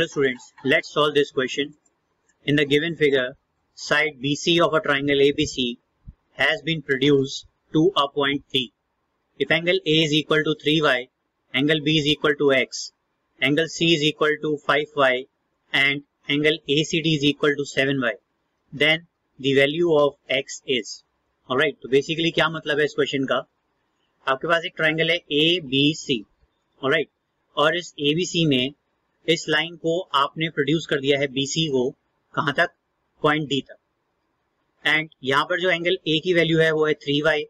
Hello students, let's solve this question. In the given figure, side BC of a triangle ABC has been produced to a point D. If angle A is equal to 3y, angle B is equal to x, angle C is equal to 5y and angle ACD is equal to 7y, then the value of x is. Alright, तो basically क्या मतलब है इस question का आपके पास एक triangle है ए बी सी राइट और इस ए बी सी में इस लाइन को आपने प्रोड्यूस कर दिया है बीसी को कहाँ तक पॉइंट डी तक एंड यहाँ पर जो एंगल ए की वैल्यू है वो है थ्री वाई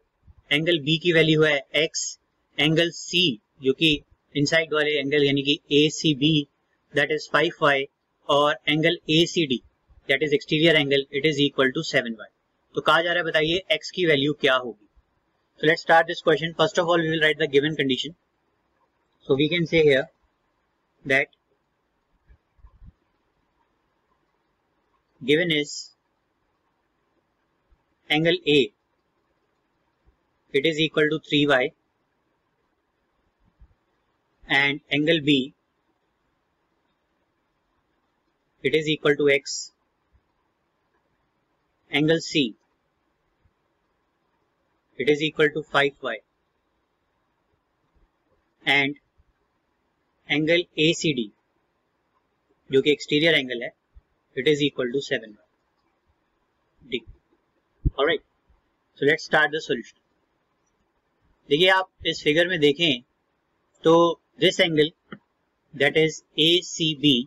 एंगल बी की वैल्यू है एक्स एंगल सी जो कि इनसाइड वाले एंगल यानी कि A C B that is five Y और angle A C D that is exterior angle it is equal to seven Y तो कहा जा रहा है बताइए एक्स की वैल्यू क्या होगी So let's start this question. First of all, we will write the given condition. So we can say here that given is angle A, it is equal to 3y and angle B, it is equal to x, angle C, it is equal to 5y and angle ACD जो कि exterior angle है it is equal to seven D right so let's start the solution देखिए, आप इस figure में देखें तो this angle that is A C B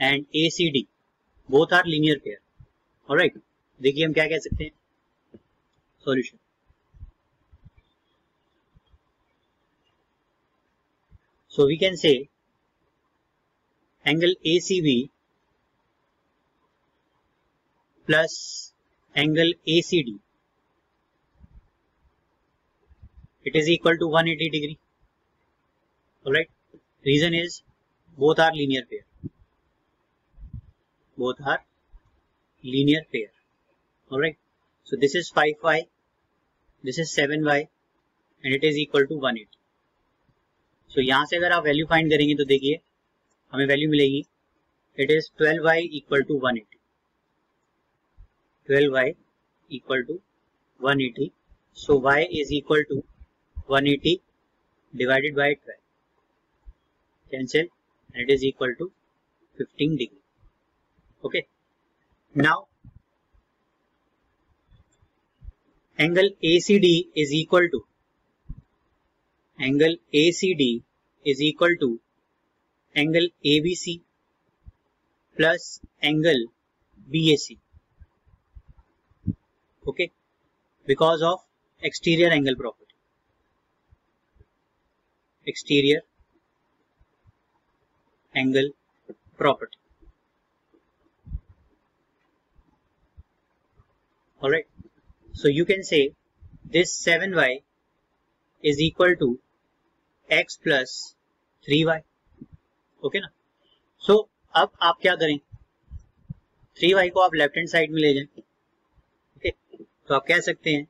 and A C D both are linear pair right देखिए, हम क्या कह सकते हैं? Solution So, we can say angle ACB plus angle A C D it is equal to one eighty degree right reason is both are linear pair both are linear pair right so this is five Y this is seven Y and it is equal to one eighty so यहाँ से अगर आप value find करेंगे तो देखिए, हमें value मिलेगी. It is twelve Y equal to one eighty eighty twelve Y equal to one eighty so Y is equal to one eighty divided by twelve cancel and it is equal to fifteen degree okay now angle ACD is equal to, angle ACD is equal to angle ABC plus angle BAC. Okay, because of exterior angle property. Exterior angle property. Alright, so you can say this 7y is equal to x Y okay ना so so, आप क्या करें three Y को आप left hand side में जाएँ okay तो आप कह सकते हैं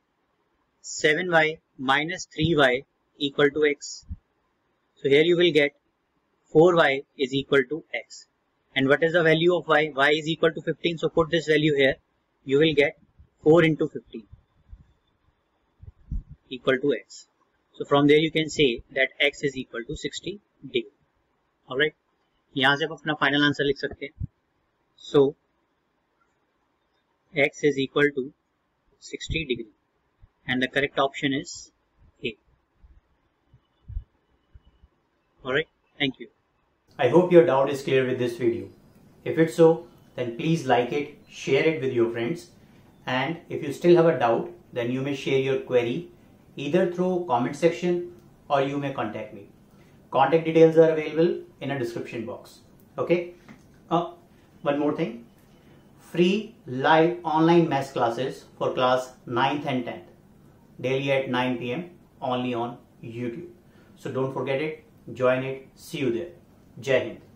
seven Y minus three Y equal to X so here you will get four Y is equal to X and what is the value of Y Y is equal to fifteen so put this value here you will get four into fifteen equal to X so from there you can say that X is equal to sixty degree right यहाँ से आप अपना final answer लिख सकते हैं. So X is equal to 60 degree and the correct option is A. Alright, thank you. I hope your doubt is clear with this video. If it's so, then please like it, share it with your friends and if you still have a doubt, then you may share your query either through comment section or you may contact me. Contact details are available in a description box. Okay. Uh, one more thing. Free live online math classes for class 9th and 10th daily at 9 pm only on YouTube. So don't forget it. Join it. See you there. Jai Hind.